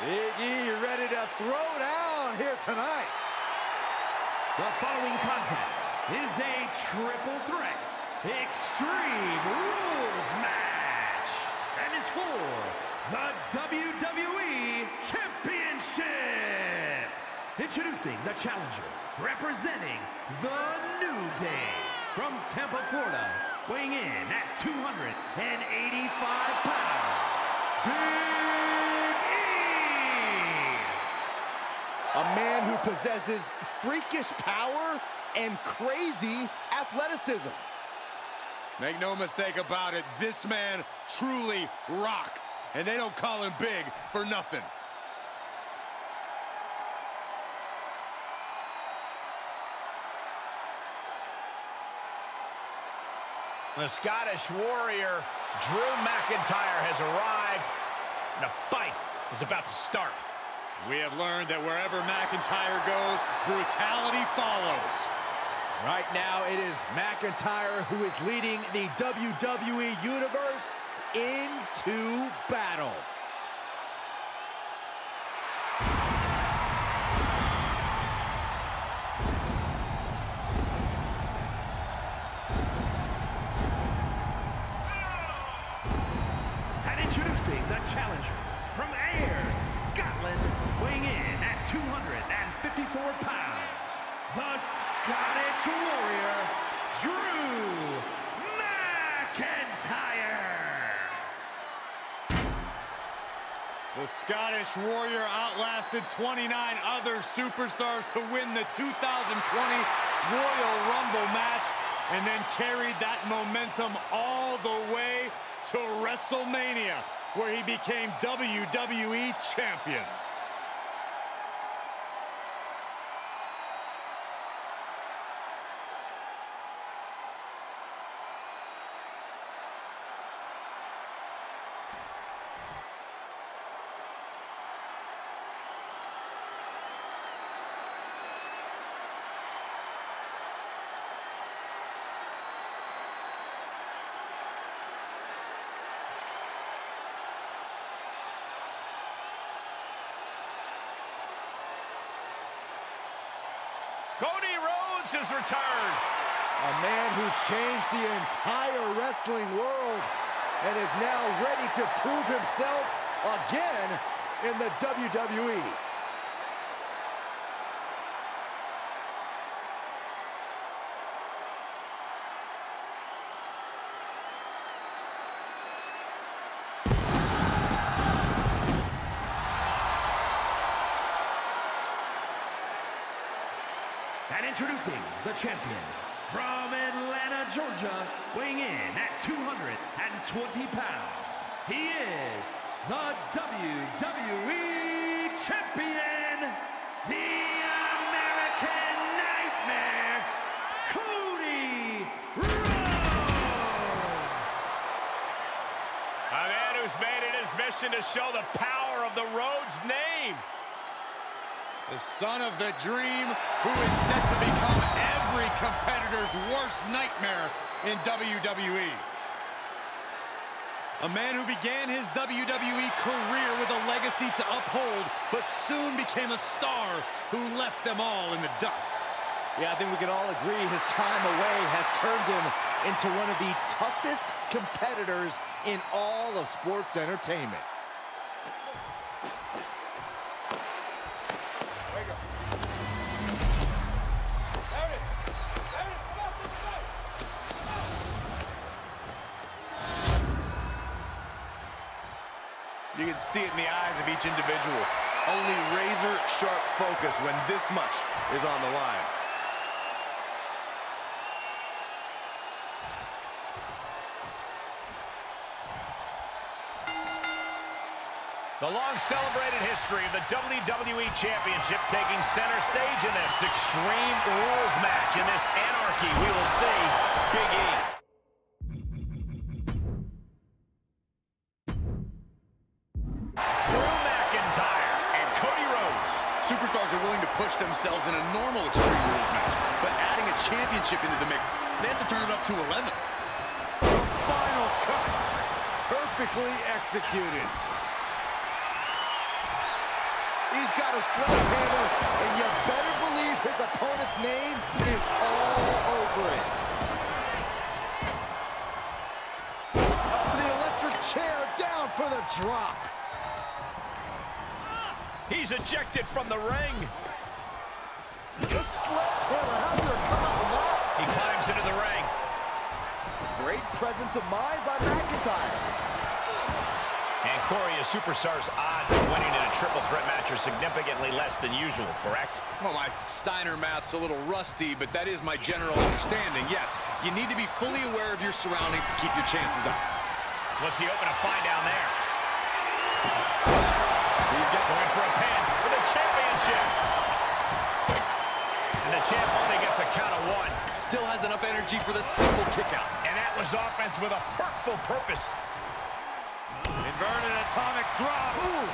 Iggy ready to throw down here tonight. The following contest is a triple threat Extreme Rules match and is for the WWE Championship. Introducing the challenger, representing the New Day from Tampa, Florida, weighing in at 285 pounds. A man who possesses freakish power and crazy athleticism. Make no mistake about it, this man truly rocks. And they don't call him big for nothing. The Scottish Warrior, Drew McIntyre, has arrived. and The fight is about to start. We have learned that wherever McIntyre goes, brutality follows. Right now, it is McIntyre who is leading the WWE Universe into battle. Pounds, the Scottish Warrior, Drew McIntyre. The Scottish Warrior outlasted 29 other superstars to win the 2020 Royal Rumble match and then carried that momentum all the way to WrestleMania, where he became WWE Champion. Cody Rhodes has returned. A man who changed the entire wrestling world and is now ready to prove himself again in the. WWE. Introducing the champion from Atlanta, Georgia, weighing in at 220 pounds. He is the WWE Champion, the American Nightmare, Cody Rhodes. A man who's made it his mission to show the power of the Rhodes name. The son of the dream, who is set to become every competitor's worst nightmare in WWE. A man who began his WWE career with a legacy to uphold, but soon became a star who left them all in the dust. Yeah, I think we can all agree his time away has turned him into one of the toughest competitors in all of sports entertainment. You can see it in the eyes of each individual. Only razor sharp focus when this much is on the line. The long-celebrated history of the WWE Championship taking center stage in this Extreme Rules match. In this anarchy, we will see Big E. are willing to push themselves in a normal Extreme Rules match, but adding a championship into the mix, they have to turn it up to 11. Final cut. Perfectly executed. He's got a sledgehammer, and you better believe his opponent's name is all over it. Up the electric chair, down for the drop. He's ejected from the ring. The sledgehammer, how do you recover from that? He climbs into the ring. Great presence of mind by McIntyre. And Corey, a superstar's odds of winning in a triple threat match are significantly less than usual, correct? Well, my Steiner math's a little rusty, but that is my general understanding. Yes, you need to be fully aware of your surroundings to keep your chances up. What's he open to find down there? He's got going for a pin for energy for the simple kick out. And that was offense with a hurtful purpose. Inverted atomic drop. Ooh.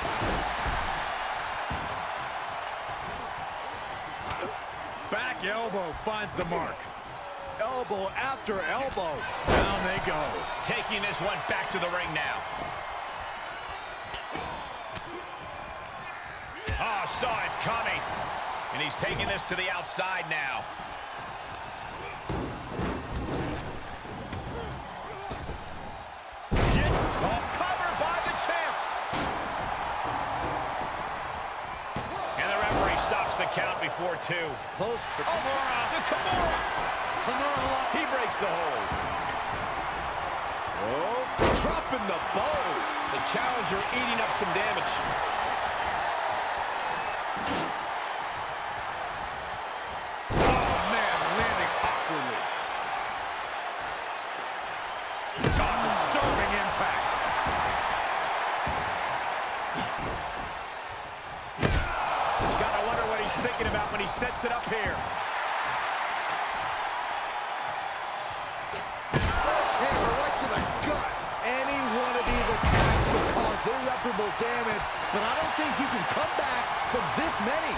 Back elbow finds the mark. Elbow after elbow. Down they go. Taking this one back to the ring now. Oh, saw it coming. And he's taking this to the outside now. The count before two. Close. The oh, Kimura. The Kimura. Kimura. He breaks the hold. Oh, dropping the bow. The challenger eating up some damage. Oh, man, landing awkwardly. Oh, disturbing impact. Gotta wonder what he's thinking about when he sets it up here. Sledgehammer right to the gut. Any one of these attacks could cause irreparable damage, but I don't think you can come back from this many.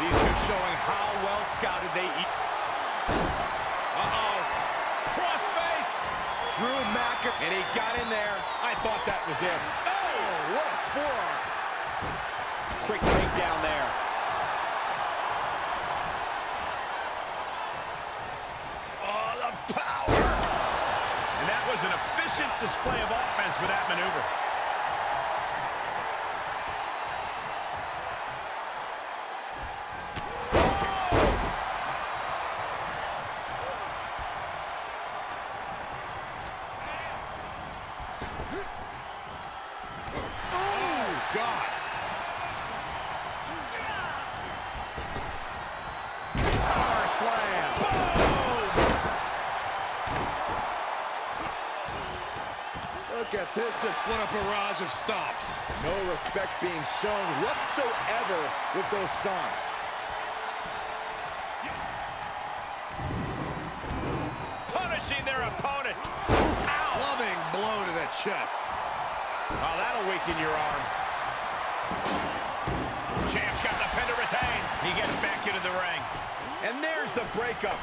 These two showing how well scouted they eat. Uh-oh. Crossface. Drew McIntyre. And he got in there. I thought that was it. Oh, what a forearm. Quick takedown there. Oh, the power! And that was an efficient display of offense with that maneuver. Oh, God. Power slam. Look at this, just What a barrage of stops. no respect being shown whatsoever with those stomps. Punishing their opponent. Loving blow to the chest. Oh, that'll weaken your arm. Champ's got the pin to retain. He gets back into the ring. And there's the breakup,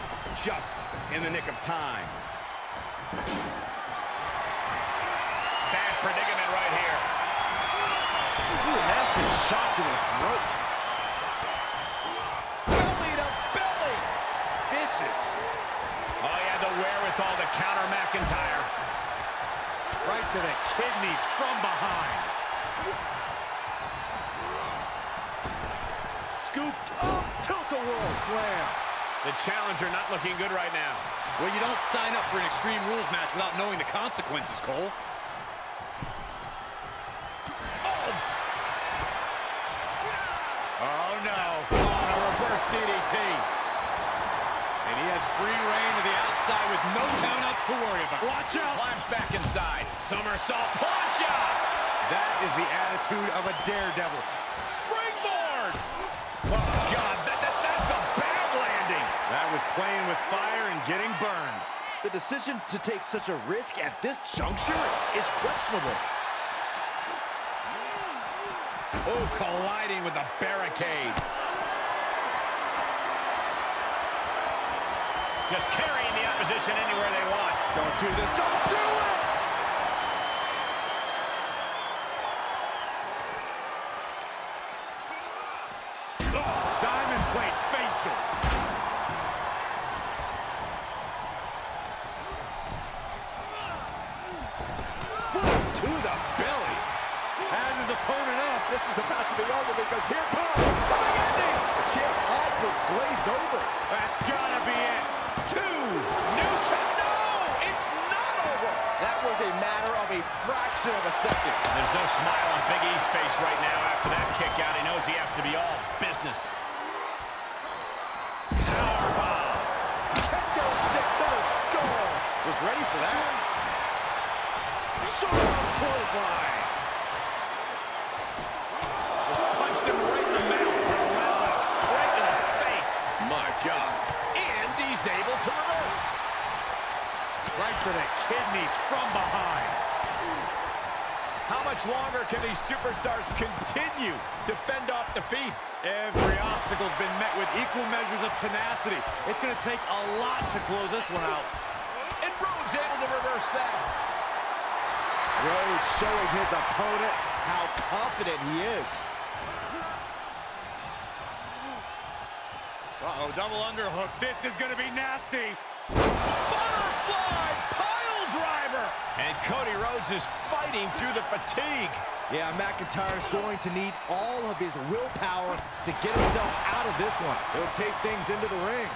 just in the nick of time. Bad predicament right here. Ooh, nasty shot to the throat. Belly to belly. Vicious. Oh, he had the wherewithal to counter McIntyre. Right to the kidneys from behind. Scooped up. Tilt-a-whirl slam. The challenger not looking good right now. Well, you don't sign up for an Extreme Rules match without knowing the consequences, Cole. Oh, no. On a reverse DDT. And he has free reign to the outside with no countouts to worry about. Watch out. Climbs back inside. Somersault plancha. That is the attitude of a daredevil. Springboard. Oh, God, that, that, that's a bad landing. That was playing with fire and getting burned. The decision to take such a risk at this juncture is questionable. Oh, colliding with a barricade. Just carrying the opposition anywhere they want. Don't do this. Don't do it! Oh, diamond plate. Foot to the belly. Has his opponent. This is about to be over because here comes the big ending. The champ's eyes glazed over. That's gotta be it. Fraction of a second. There's no smile on Big E's face right now after that kick out. He knows he has to be all business. Powerbomb. Kendo stick to the skull. Was ready for that. Short clothesline. Punched him right in the. Relentless. Right to the face. My God. And he's able to reverse. Right to the kidneys from behind. How much longer can these superstars continue to fend off defeat? Every obstacle's been met with equal measures of tenacity. It's going to take a lot to close this one out. And Rhodes able to reverse that. Rhodes showing his opponent how confident he is. Uh-oh, double underhook. This is going to be nasty. Butterfly. And Cody Rhodes is fighting through the fatigue. Yeah, McIntyre's going to need all of his willpower to get himself out of this one. He'll take things into the ring.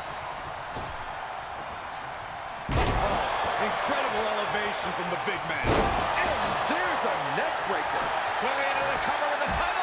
Incredible elevation from the big man. And there's a neck breaker. Way into the cover with the title